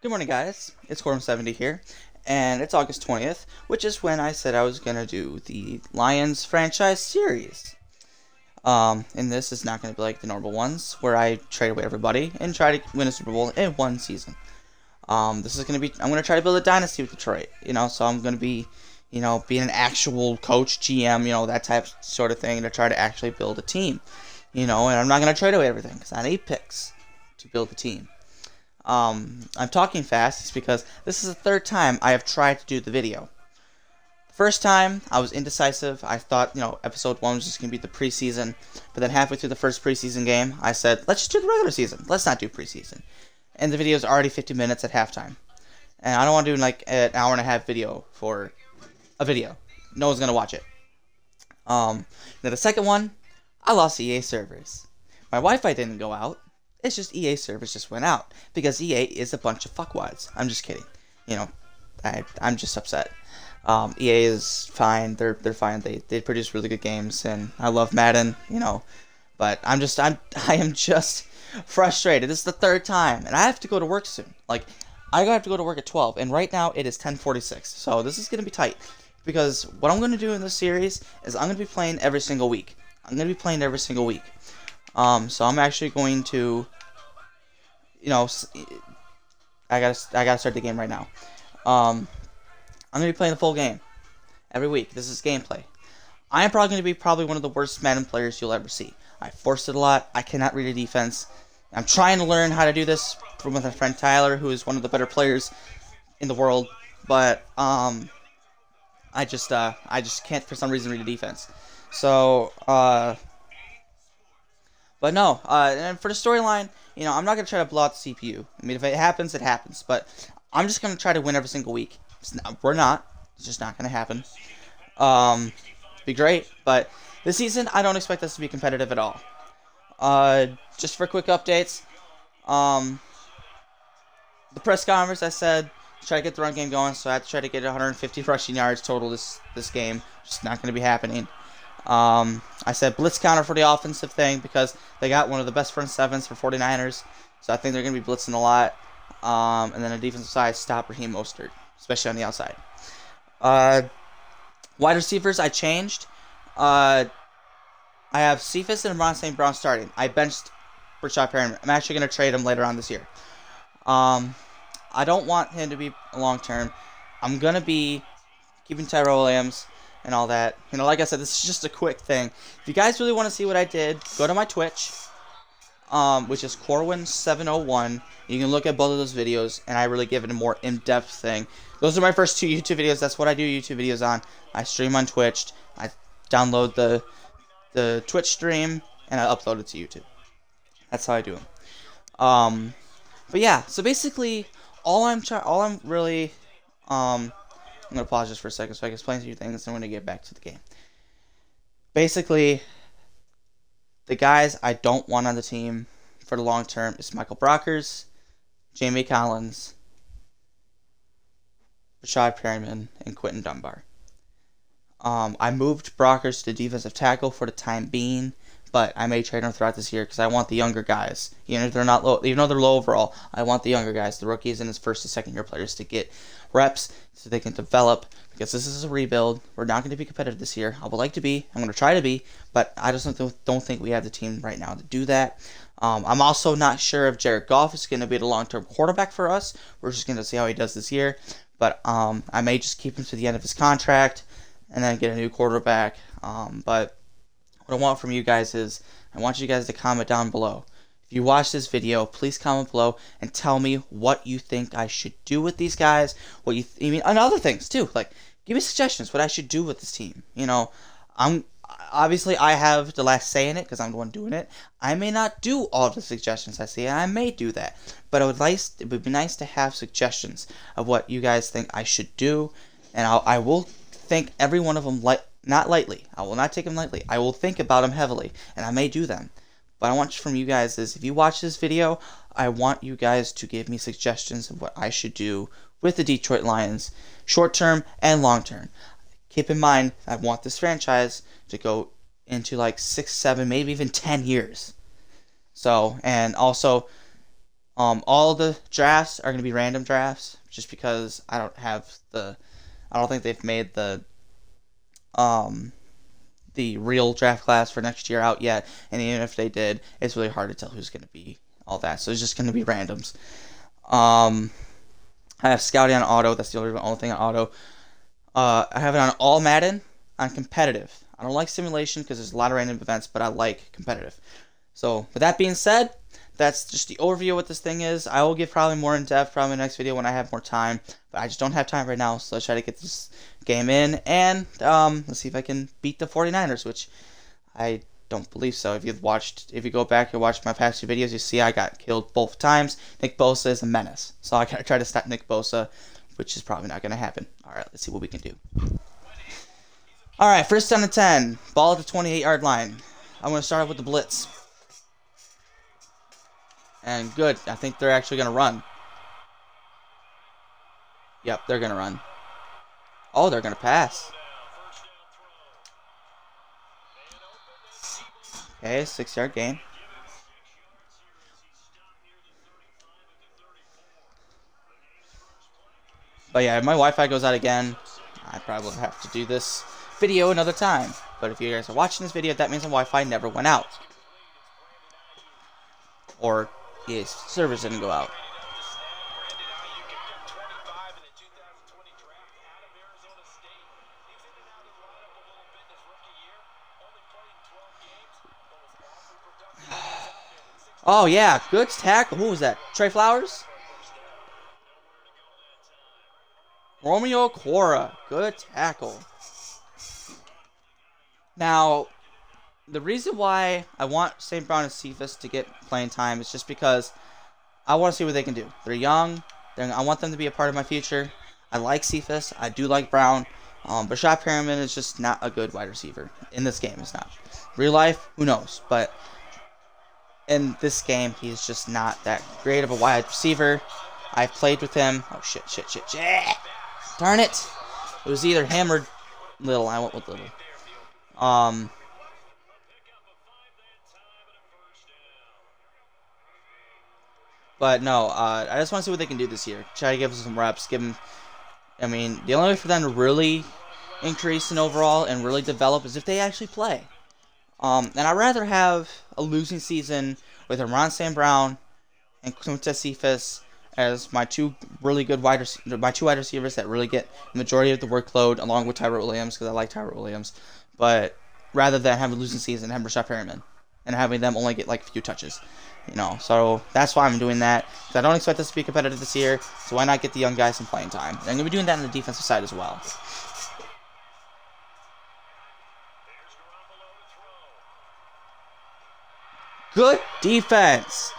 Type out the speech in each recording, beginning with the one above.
Good morning, guys. It's Corwin70 here, and it's August 20th, which is when I said I was going to do the Lions franchise series. Um, and this is not going to be like the normal ones, where I trade away everybody and try to win a Super Bowl in one season. Um, this is going to be, I'm going to try to build a dynasty with Detroit, you know, so I'm going to be, you know, being an actual coach, GM, you know, that type sort of thing to try to actually build a team, you know, and I'm not going to trade away everything because I need picks to build the team. Um, I'm talking fast it's because this is the third time I have tried to do the video. First time, I was indecisive. I thought, you know, episode one was just going to be the preseason. But then halfway through the first preseason game, I said, let's just do the regular season. Let's not do preseason. And the video is already 50 minutes at halftime. And I don't want to do like an hour and a half video for a video. No one's going to watch it. Um, the second one, I lost EA servers. My Wi-Fi didn't go out. It's just EA servers just went out because EA is a bunch of fuckwads. I'm just kidding. You know, I I'm just upset. Um, EA is fine. They're they're fine. They they produce really good games, and I love Madden. You know, but I'm just I'm I am just frustrated. This is the third time, and I have to go to work soon. Like I have to go to work at 12, and right now it is 10:46. So this is gonna be tight because what I'm gonna do in this series is I'm gonna be playing every single week. I'm gonna be playing every single week. Um, so I'm actually going to, you know, I gotta I gotta start the game right now. Um, I'm gonna be playing the full game every week. This is gameplay. I am probably gonna be probably one of the worst Madden players you'll ever see. I forced it a lot. I cannot read a defense. I'm trying to learn how to do this from with my friend Tyler, who is one of the better players in the world. But um, I just uh, I just can't for some reason read a defense. So uh, but no, uh, and for the storyline, you know, I'm not gonna try to blow out the CPU. I mean, if it happens, it happens. But I'm just gonna try to win every single week. Not, we're not. It's just not gonna happen. Um, be great, but this season I don't expect us to be competitive at all. Uh, just for quick updates, um, the press conference I said try to get the run game going, so I have to try to get 150 rushing yards total this this game. Just not going to be happening. Um, I said blitz counter for the offensive thing because they got one of the best front sevens for 49ers. So I think they're going to be blitzing a lot. Um, and then the defensive side, stop Raheem Mostert, especially on the outside. Uh, wide receivers, I changed. Uh, I have Cephus and Ron St. Brown starting. I benched Breshad Perriman. I'm actually going to trade him later on this year. Um, I don't want him to be long term. I'm going to be keeping Tyrell Williams and all that. You know, like I said, this is just a quick thing. If you guys really want to see what I did, go to my Twitch, um, which is Corwin701. You can look at both of those videos, and I really give it a more in-depth thing. Those are my first two YouTube videos. That's what I do YouTube videos on. I stream on Twitch. I download the the Twitch stream, and I upload it to YouTube. That's how I do them. Um, but yeah, so basically, all I'm all I'm really, um, I'm going to pause just for a second so I can explain a few things and I'm going to get back to the game. Basically, the guys I don't want on the team for the long term is Michael Brockers, Jamie Collins, Breshad Perriman, and Quinton Dunbar. Um, I moved Brockers to defensive tackle for the time being but I may trade him throughout this year because I want the younger guys. Even if they're not low, even though they're low overall, I want the younger guys, the rookies and his first and second year players, to get reps so they can develop. Because this is a rebuild, we're not going to be competitive this year. I would like to be. I'm going to try to be, but I just don't, don't think we have the team right now to do that. Um, I'm also not sure if Jared Goff is going to be the long-term quarterback for us. We're just going to see how he does this year. But um, I may just keep him to the end of his contract and then get a new quarterback. Um, but what I want from you guys is I want you guys to comment down below. If you watch this video, please comment below and tell me what you think I should do with these guys. What you, th- I mean, and other things too. Like, give me suggestions what I should do with this team. You know, I'm obviously I have the last say in it because I'm the one doing it. I may not do all the suggestions I see, and I may do that. But it would nice it would be nice to have suggestions of what you guys think I should do, and I'll, I will think every one of them like not lightly. I will not take them lightly. I will think about them heavily, and I may do them. But I want from you guys is if you watch this video, I want you guys to give me suggestions of what I should do with the Detroit Lions, short term and long term. Keep in mind, I want this franchise to go into like six, seven, maybe even ten years. So, and also, Um, all the drafts are going to be random drafts, just because I don't have the, I don't think they've made the, um, the real draft class for next year out yet. And even if they did, it's really hard to tell who's going to be all that. So it's just going to be randoms. Um, I have scouting on auto. That's the only, only thing on auto. Uh, I have it on all Madden on competitive. I don't like simulation because there's a lot of random events, but I like competitive. So with that being said, that's just the overview of what this thing is. I will give probably more in depth probably in the next video when I have more time, but I just don't have time right now, so let's try to get this game in, and um, let's see if I can beat the 49ers, which I don't believe so. If you've watched, if you go back and watch my past two videos, you see I got killed both times. Nick Bosa is a menace, so I gotta try to stop Nick Bosa, which is probably not gonna happen. All right, let's see what we can do. All right, first down to 10, ball at the 28 yard line. I'm gonna start off with the blitz. And good. I think they're actually going to run. Yep, they're going to run. Oh, they're going to pass. Okay, six yard gain. But yeah, if my Wi-Fi goes out again, I probably have to do this video another time. But if you guys are watching this video, that means the Wi-Fi never went out. Or Yes, servers didn't go out. Oh yeah, good tackle. Who was that? Trey Flowers? Romeo Okwara. Good tackle. Now, the reason why I want St. Brown and Cephus to get playing time is just because I want to see what they can do. They're young. They're, I want them to be a part of my future. I like Cephus. I do like Brown. Um, but Shot Perriman is just not a good wide receiver. In this game, it's not. Real life, who knows? But in this game, he's just not that great of a wide receiver. I've played with him. Oh, shit, shit, shit, shit. Darn it. It was either him or Little. I went with Little. Um, But no, uh, I just want to see what they can do this year. Try to give them some reps. Give them. I mean, the only way for them to really increase in overall and really develop is if they actually play. Um, and I'd rather have a losing season with Amon St. Brown and Quintez Cephus as my two really good wide my two wide receivers that really get the majority of the workload, along with Tyrell Williams because I like Tyrell Williams. But rather than having a losing season, have Rashad Perriman and having them only get like a few touches. You know, so that's why I'm doing that. Because I don't expect us to be competitive this year, so why not get the young guys some playing time? And I'm going to be doing that on the defensive side as well. Good defense.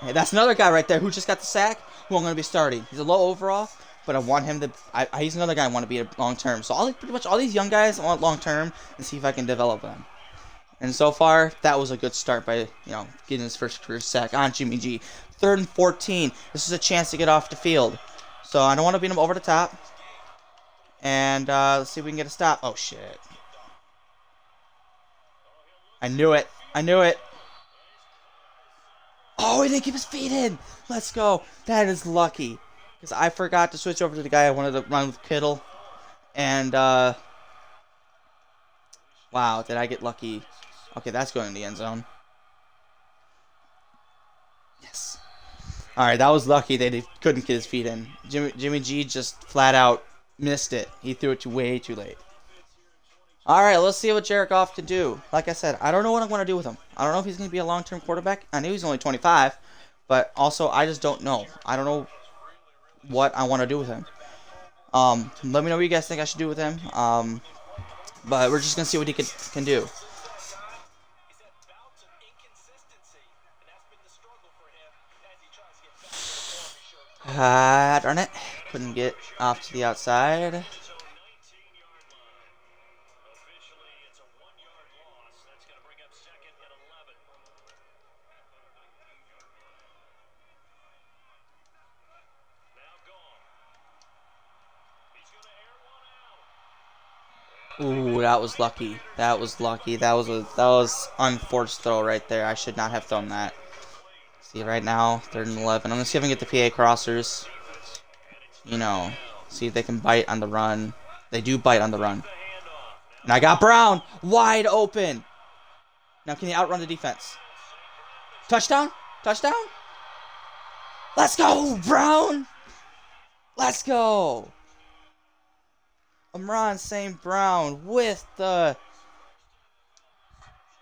Hey, that's another guy right there who just got the sack, who I'm going to be starting. He's a low overall, but I want him to. I, he's another guy I want to be a long term. So all pretty much all these young guys I want long term and see if I can develop them. And so far, that was a good start by, you know, getting his first career sack on Jimmy G. Third and 14. This is a chance to get off the field. So I don't want to beat him over the top. And uh, let's see if we can get a stop. Oh, shit. I knew it. I knew it. Oh, he didn't keep his feet in. Let's go. That is lucky. Because I forgot to switch over to the guy I wanted to run with Kittle. And, uh... Wow, did I get lucky? Okay, that's going in the end zone. Yes. Alright, that was lucky they couldn't get his feet in. Jimmy, Jimmy G just flat out missed it. He threw it way too late. Alright, let's see what Jared Goff can do. Like I said, I don't know what I'm going to do with him. I don't know if he's going to be a long-term quarterback. I knew he's only 25, but also I just don't know. I don't know what I want to do with him. Um, let me know what you guys think I should do with him. Um, but we're just going to see what he can, can do. Ah, darn it. Couldn't get off to the outside. Ooh, that was lucky. That was lucky. That was a that was unforced throw right there. I should not have thrown that. See, right now, third and 11. I'm going to see if I can get the PA crossers. You know, see if they can bite on the run. They do bite on the run. And I got Brown wide open. Now, can he outrun the defense? Touchdown? Touchdown? Let's go, Brown! Let's go! Amon St. Brown with the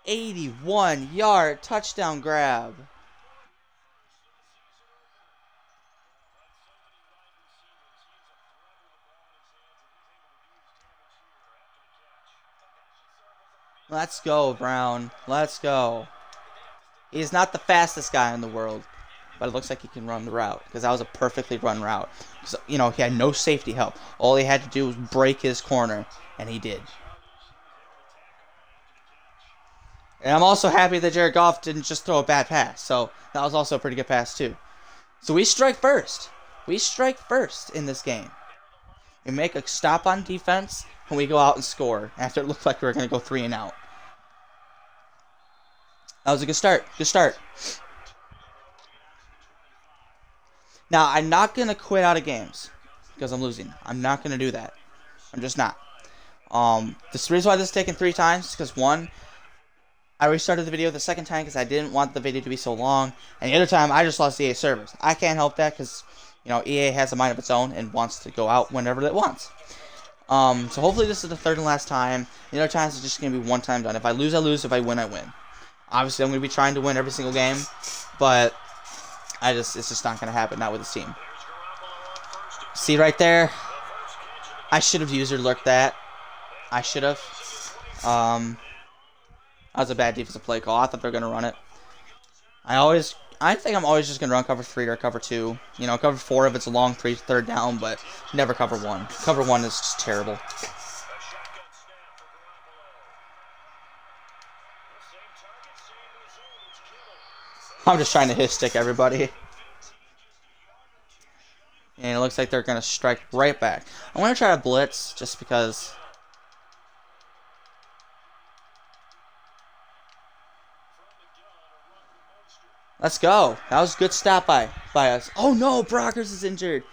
81 yard touchdown grab. Let's go, Brown. Let's go. He's not the fastest guy in the world, but it looks like he can run the route because that was a perfectly run route. So, you know, he had no safety help. All he had to do was break his corner, and he did. And I'm also happy that Jared Goff didn't just throw a bad pass. So that was also a pretty good pass, too. So we strike first. We strike first in this game. We make a stop on defense, and we go out and score after it looked like we were going to go three and out. That was a good start. Good start. Now, I'm not going to quit out of games because I'm losing. I'm not going to do that. I'm just not. Um, the reason why this is taking three times is because, one, I restarted the video the second time because I didn't want the video to be so long. And the other time, I just lost the EA servers. I can't help that because, you know, EA has a mind of its own and wants to go out whenever it wants. Um, so hopefully this is the third and last time. The other times it's just going to be one time done. If I lose, I lose. If I win, I win. Obviously, I'm going to be trying to win every single game. But I just it's just not going to happen, not with this team. See right there? I should have user lurked that. I should have. Um, that was a bad defensive play call. I thought they were going to run it. I always, I think I'm always just going to run cover three or cover two. You know, cover four if it's a long three, third down, but never cover one. Cover one is just terrible. I'm just trying to hit stick everybody. And it looks like they're going to strike right back. I'm going to try to blitz just because Let's go. That was a good stop by by us. Oh no, Brockers is injured.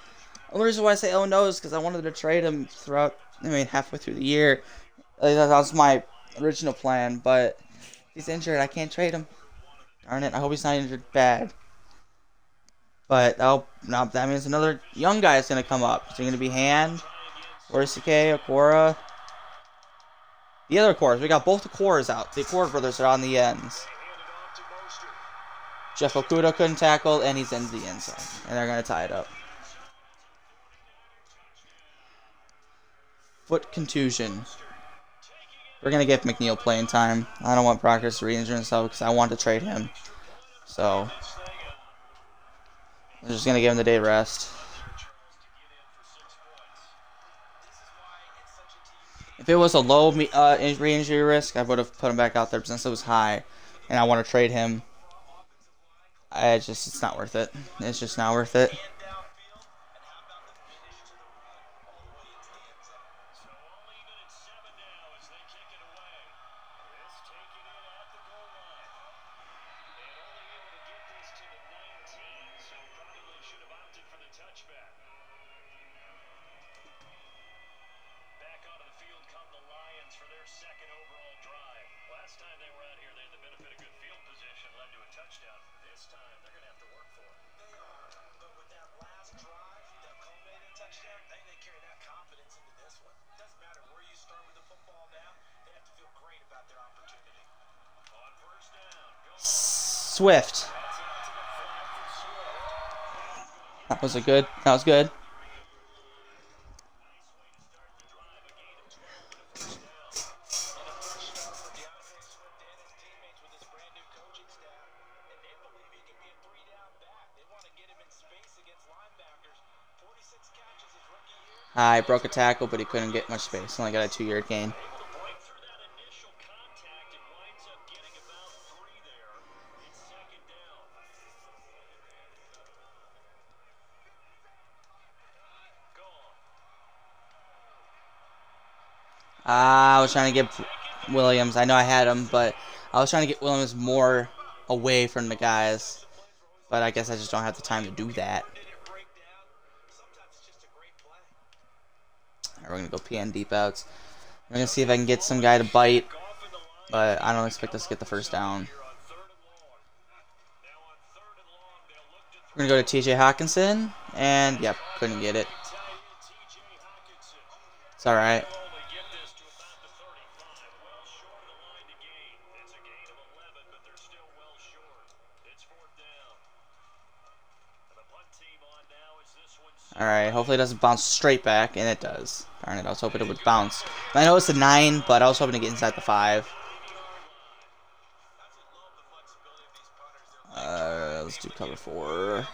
The only reason why I say oh no is because I wanted to trade him throughout. I mean, halfway through the year. That was my original plan, but he's injured. I can't trade him. Darn it! I hope he's not injured bad. But oh, no, that means another young guy is gonna come up. Is it gonna be Hand, Or Orisuke, Okora? The other cores. We got both the cores out. The core brothers are on the ends. Jeff Okudah couldn't tackle, and he's in the end zone. And they're going to tie it up. Foot contusion. We're going to give McNeil playing time. I don't want Brockers to re-injure himself because I want to trade him. So, I'm just going to give him the day rest. If it was a low uh, re-injury risk, I would have put him back out there. But since it was high, and I want to trade him, I just it's not worth it. It's just not worth it. Swift. That was a good. That was good. I broke a tackle, but he couldn't get much space. Only got a two-yard gain. Uh, I was trying to get Williams. I know I had him, but I was trying to get Williams more away from the guys. But I guess I just don't have the time to do that. Alright, we're going to go PN deep outs. I'm going to see if I can get some guy to bite. But I don't expect us to get the first down. We're going to go to TJ Hockenson. And, yep, couldn't get it. It's alright. Alright, hopefully it doesn't bounce straight back, and it does. Darn it, I was hoping it would bounce. I know it's a 9, but I was hoping to get inside the 5. Uh, let's do cover 4.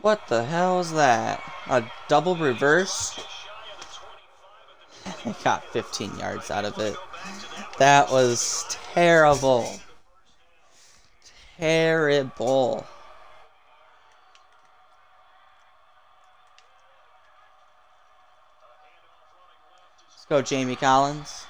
What the hell is that? A double reverse? I got 15 yards out of it. That was terrible. Terrible. Let's go, Jamie Collins.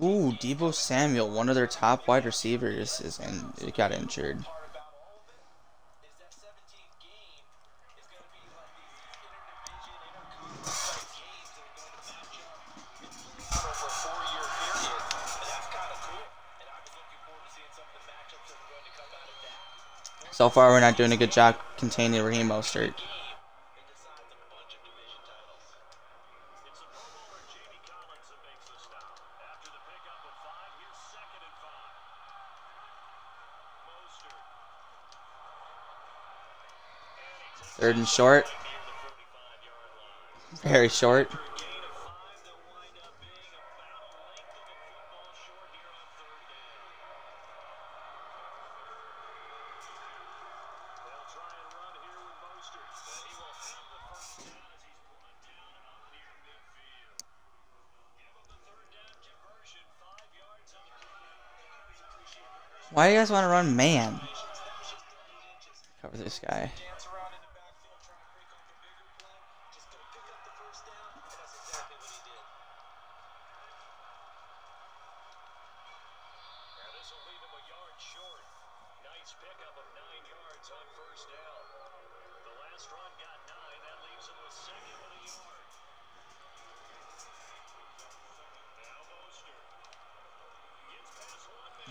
Ooh, Deebo Samuel, one of their top wide receivers, is in, it got injured. So far, we're not doing a good job containing Raheem Mostert. Third and short. Very short. Why do you guys want to run man? Cover this guy.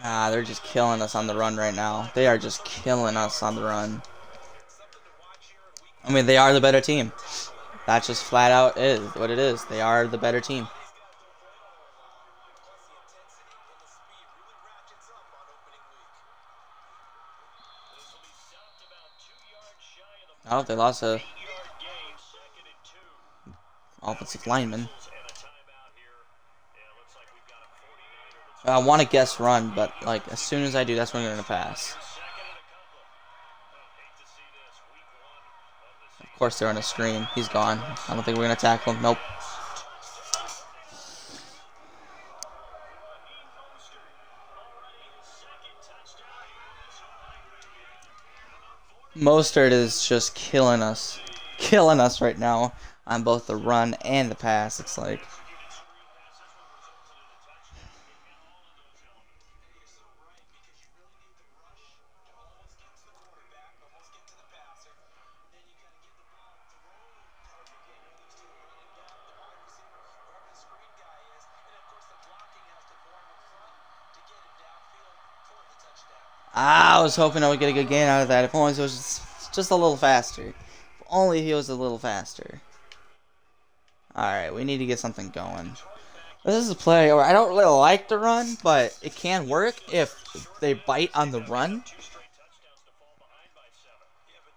Ah, they're just killing us on the run right now. They are just killing us on the run. I mean, they are the better team. That just flat out is what it is. They are the better team. Oh, they lost a offensive lineman. I want to guess run, but like as soon as I do, that's when I'm gonna pass. Of course, they're on a screen. He's gone. I don't think we're gonna tackle him. Nope. Mostert is just killing us, killing us right now on both the run and the pass. It's like. Ah, I was hoping I would get a good gain out of that. If only it was just, just a little faster. If only he was a little faster. Alright, we need to get something going. This is a play where I don't really like the run, but it can work if they bite on the run.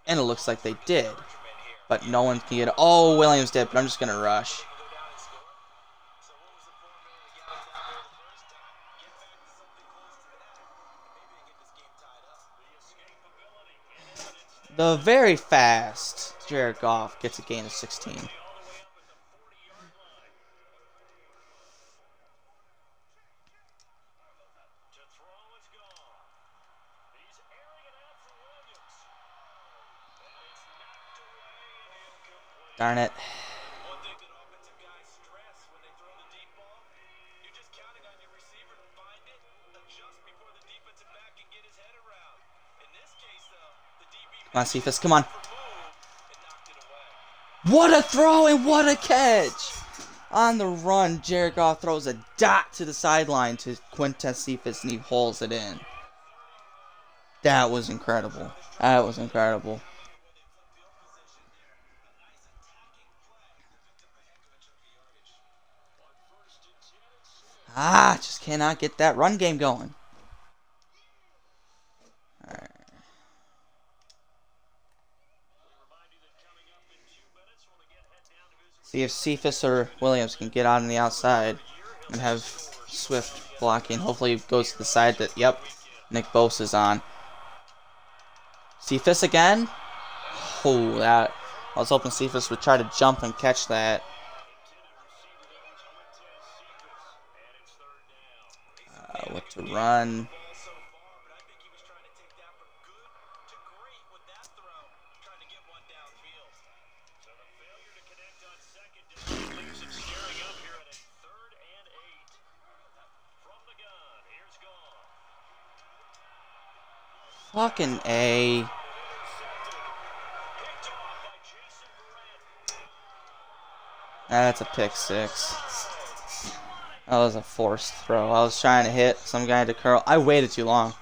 And it looks like they did. But no one can get it. Oh, Williams did, but I'm just going to rush. The very fast Jared Goff gets a gain of 16. Darn it. Come on, Cephus, come on. What a throw and what a catch! On the run, Jared Goff throws a dot to the sideline to Quintez Cephus and he hauls it in. That was incredible. That was incredible. Ah, just cannot get that run game going. See if Cephus or Williams can get on the outside and have Swift blocking. Hopefully goes to the side that, yep, Nick Bosa is on. Cephus again? Oh, that. I was hoping Cephus would try to jump and catch that. Uh, what to run. Fucking A. That's a pick six. That was a forced throw. I was trying to hit some guy to curl. I waited too long.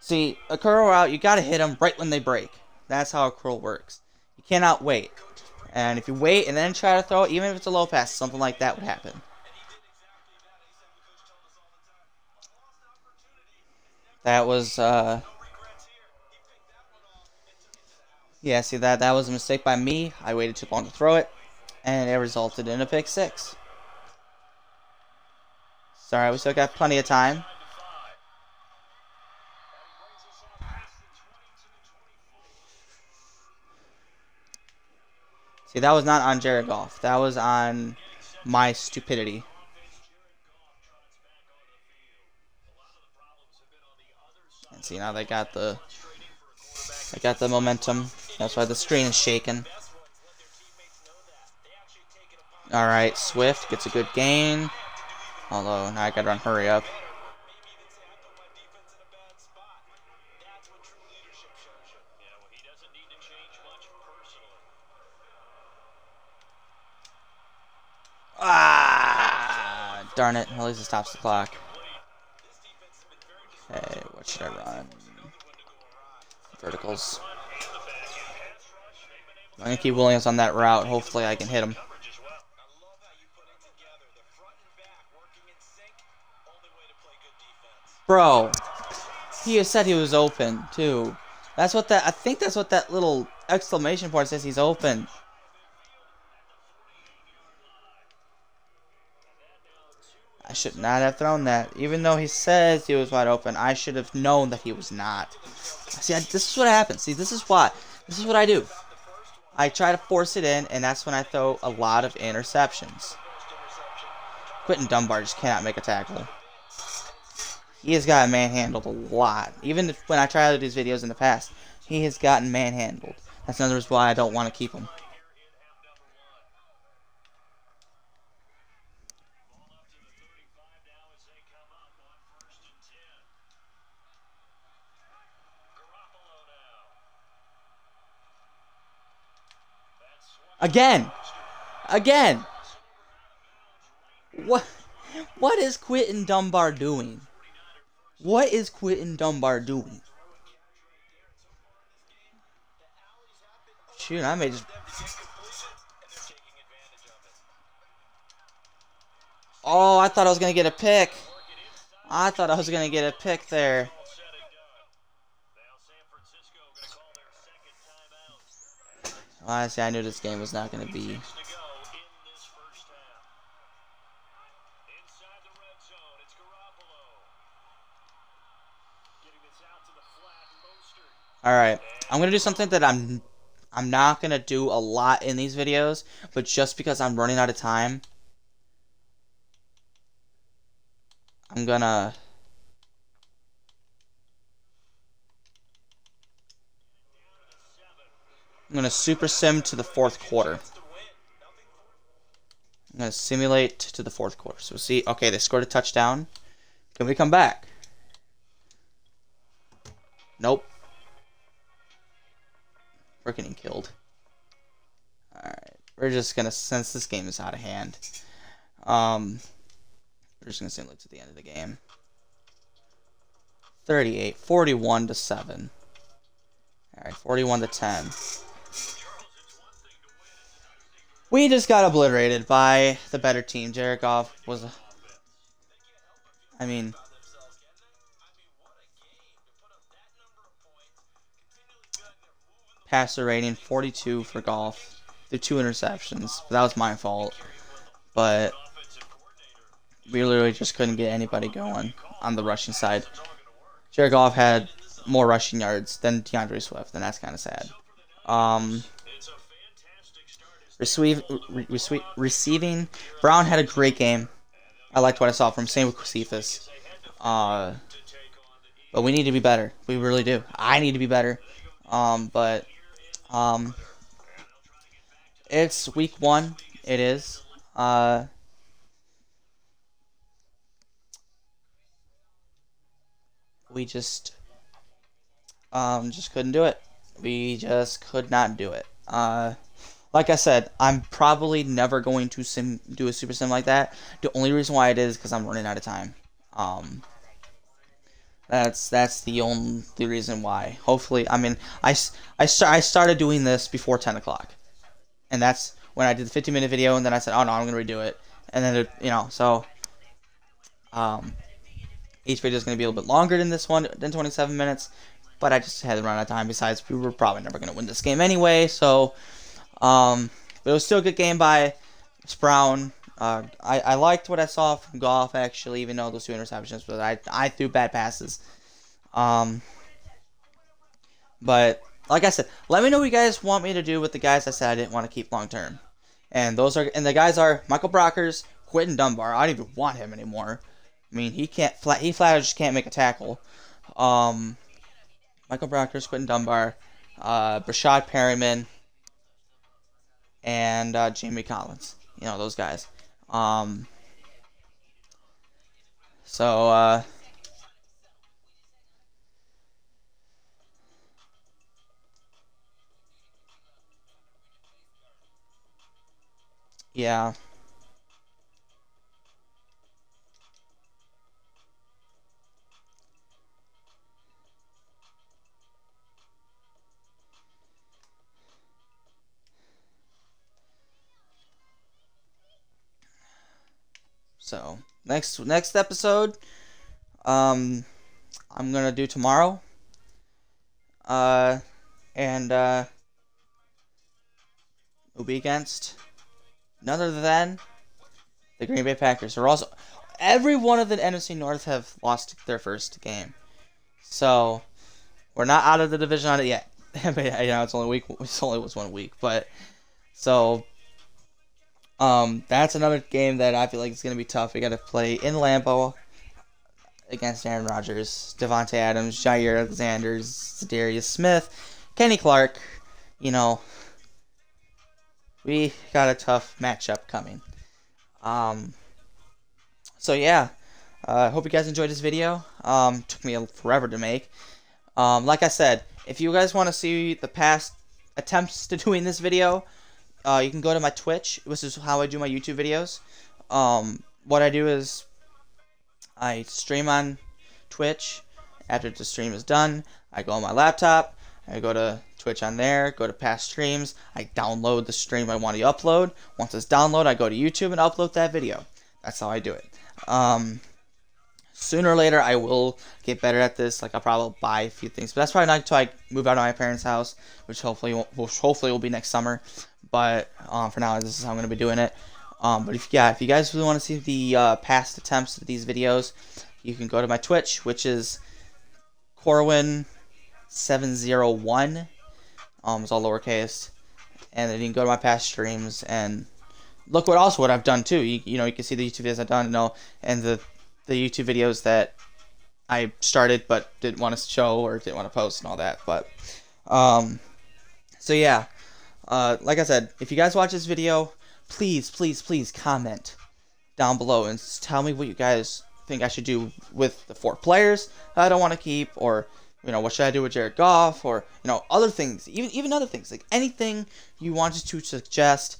See, a curl out, you gotta hit them right when they break. That's how a curl works. You cannot wait. And if you wait and then try to throw even if it's a low pass, something like that would happen. That was, uh, yeah, see that that was a mistake by me. I waited too long to throw it, and it resulted in a pick six. Sorry, we still got plenty of time. See, that was not on Jared Goff. That was on my stupidity. And see, now they got the they got the momentum. That's why the screen is shaking. Alright, Swift gets a good gain. Although, now I gotta run hurry up. Ah! Darn it. At least it stops the clock. Okay, what should I run? Verticals. I'm going to keep Williams on that route. Hopefully I can hit him. Bro, he said he was open, too. That's what that, I think that's what that little exclamation point says he's open. I should not have thrown that. Even though he says he was wide open, I should have known that he was not. See, I, this is what happens. See, this is why. This is what I do. I try to force it in, and that's when I throw a lot of interceptions. Quinton Dunbar just cannot make a tackle. He has gotten manhandled a lot. Even when I tried to do these videos in the past, he has gotten manhandled. That's another reason why I don't want to keep him. Again. Again. What what is Quinton Dunbar doing? What is Quinton Dunbar doing? Shoot, I may just Oh, I thought I was to get a pick. I thought I was to get a pick there. Honestly, I knew this game was not going to be. All right. I'm gonna do something that I'm I'm not gonna do a lot in these videos, but just because I'm running out of time, I'm gonna I'm gonna super sim to the fourth quarter. I'm gonna simulate to the fourth quarter. So see, okay, they scored a touchdown. Can we come back? Nope. We're getting killed. Alright. We're just gonna since this game is out of hand. Um we're just gonna simulate to the end of the game. 38, 41 to 7. Alright, 41 to 10. We just got obliterated by the better team. Jared Goff was. I mean. Passer rating 42 for Goff. The two interceptions. That was my fault. But we literally just couldn't get anybody going on the rushing side. Jared Goff had more rushing yards than D'Andre Swift, and that's kind of sad. Um, Receive, re, receiving, Brown had a great game. I liked what I saw from with Cephus. Uh, but we need to be better. We really do. I need to be better. Um, but um, it's week one. It is. Uh, we just um, just couldn't do it. We just could not do it. Uh, like I said, I'm probably never going to sim do a super sim like that. The only reason why it is because I'm running out of time. Um, that's that's the only reason why. Hopefully, I mean, I, I, I started doing this before 10 o'clock, and that's when I did the 15 minute video, and then I said, oh no, I'm gonna redo it, and then it, you know, so um, each video is gonna be a little bit longer than this one, than 27 minutes, but I just had to run out of time. Besides, we were probably never gonna win this game anyway, so. Um, but it was still a good game by Brown. Uh, I, I liked what I saw from Goff, actually, even though those two interceptions, but I, I threw bad passes. Um, but, like I said, let me know what you guys want me to do with the guys I said I didn't want to keep long term. And those are, and the guys are Michael Brockers, Quinton Dunbar. I don't even want him anymore. I mean, he can't flat, he flat just can't make a tackle. Um, Michael Brockers, Quinton Dunbar, uh, Breshad Perriman, and uh, Jamie Collins. You know those guys. Um, so uh, yeah. So next next episode, um, I'm gonna do tomorrow. Uh, and uh, will be against none other than the Green Bay Packers. Are also every one of the NFC North have lost their first game, so we're not out of the division on it yet. but you know, it's only week. It's only was one week, but so um, that's another game that I feel like is going to be tough. We got to play in Lambeau against Aaron Rodgers, Davante Adams, Jaire Alexander, Darius Smith, Kenny Clark. You know, we got a tough matchup coming. Um, so yeah, I uh, hope you guys enjoyed this video. Um, took me forever to make. Um, like I said, if you guys want to see the past attempts to doing this video, uh, you can go to my Twitch. This is how I do my YouTube videos. Um, what I do is I stream on Twitch. After the stream is done, I go on my laptop. I go to Twitch on there, go to past streams. I download the stream I want to upload. Once it's downloaded, I go to YouTube and upload that video. That's how I do it. Um, sooner or later, I will get better at this. Like I'll probably buy a few things, but that's probably not until I move out of my parents' house, which hopefully, which hopefully will be next summer. But um, for now, this is how I'm going to be doing it. Um, but if yeah, if you guys really want to see the uh, past attempts of these videos, you can go to my Twitch, which is Corwin701. Um, it's all lowercase. And then you can go to my past streams and look what else what I've done too. You, you know, you can see the YouTube videos I've done, you know, and the the YouTube videos that I started but didn't want to show or didn't want to post and all that. But um, so yeah, uh, like I said, if you guys watch this video, please, please, please comment down below and tell me what you guys think I should do with the four players I don't want to keep, or you know, what should I do with Jared Goff, or you know, other things, even even other things, like anything you wanted to suggest.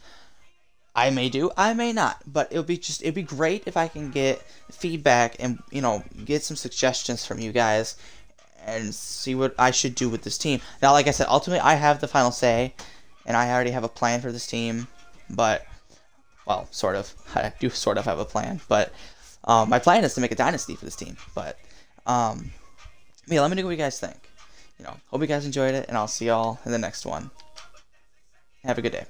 I may do, I may not, but it would be just it'd be great if I can get feedback and you know get some suggestions from you guys and see what I should do with this team. Now, like I said, ultimately I have the final say, and I already have a plan for this team, but well, sort of. I do sort of have a plan, but um, my plan is to make a dynasty for this team. But um, yeah, let me know what you guys think. You know, hope you guys enjoyed it, and I'll see y'all in the next one. Have a good day.